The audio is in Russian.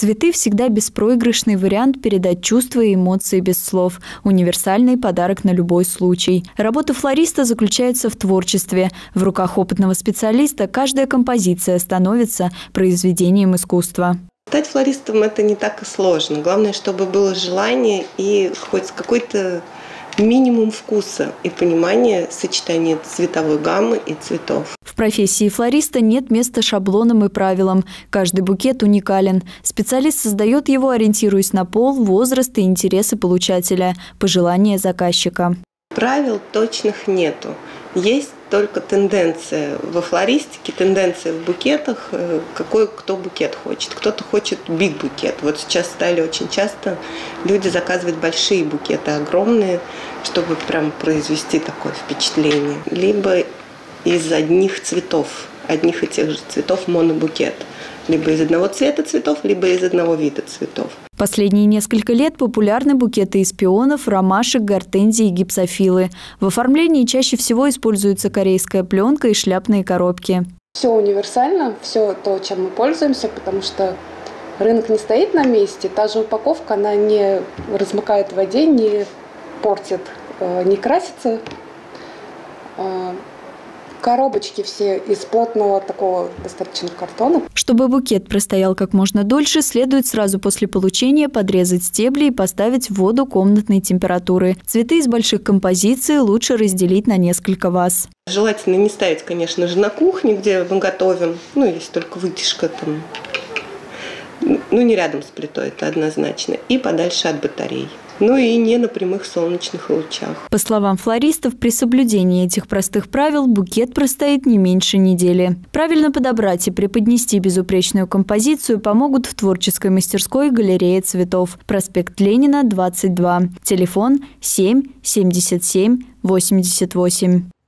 Цветы всегда беспроигрышный вариант передать чувства и эмоции без слов. Универсальный подарок на любой случай. Работа флориста заключается в творчестве. В руках опытного специалиста каждая композиция становится произведением искусства. Стать флористом это не так и сложно. Главное, чтобы было желание и хоть какой-то минимум вкуса и понимания сочетания цветовой гаммы и цветов. Профессии флориста нет места шаблонам и правилам. Каждый букет уникален. Специалист создает его, ориентируясь на пол, возраст и интересы получателя, пожелания заказчика. Правил точных нету. Есть только тенденция во флористике, тенденция в букетах, э, какой кто букет хочет. Кто-то хочет биг букет. Вот сейчас стали очень часто люди заказывать большие букеты, огромные, чтобы прям произвести такое впечатление. Либо из одних цветов, одних и тех же цветов монобукет. Либо из одного цвета цветов, либо из одного вида цветов. Последние несколько лет популярны букеты из пионов, ромашек, гортензии и гипсофилы. В оформлении чаще всего используется корейская пленка и шляпные коробки. Все универсально, все то, чем мы пользуемся, потому что рынок не стоит на месте. Та же упаковка, она не размыкает в воде, не портит, э, не красится. Коробочки все из плотного такого достаточно картона. Чтобы букет простоял как можно дольше, следует сразу после получения подрезать стебли и поставить в воду комнатной температуры. Цветы из больших композиций лучше разделить на несколько ваз. Желательно не ставить, конечно же, на кухне, где мы готовим. Ну, если только вытяжка там. Ну, не рядом с плитой, это однозначно. И подальше от батарей ну и не на прямых солнечных лучах. По словам флористов, при соблюдении этих простых правил букет простоит не меньше недели. Правильно подобрать и преподнести безупречную композицию помогут в творческой мастерской галерея цветов. Проспект Ленина, 22. Телефон 7 77 88.